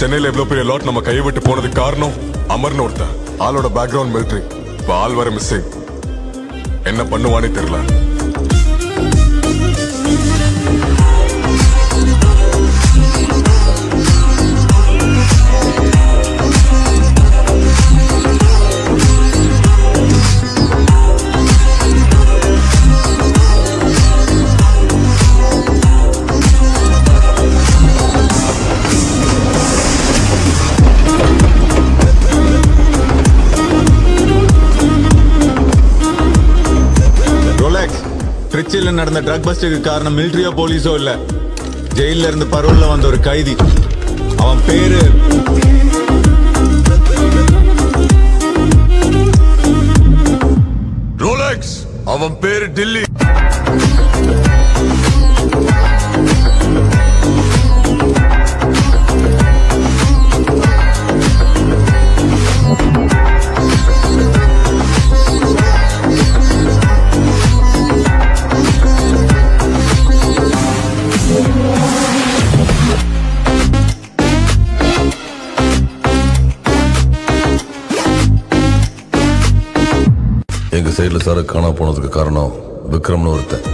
சென்னையில இவ்வளவு பெரிய லாட் நம்ம கையை விட்டு போனதுக்கு காரணம் அமர்னு ஒருத்தன். ஆளோட பேக்ரவுண்ட் மிலிட்டரி இப்ப ஆள் வர மிஸ்ஸிங் என்ன பண்ணுவானே தெரியல. திருச்சியில் நடந்த ட்ரக் பஸ்டுக்கு காரணம் மிலிட்ரியோ போலீஸோ இல்ல. ஜெயில இருந்து பரோல்ல வந்த ஒரு கைதி. அவன் பேரு அவன் பேரு டில்லி. எங்கள் சைடில் சார் காணா போனதுக்கு காரணம் விக்ரம்னு ஒருத்தன்.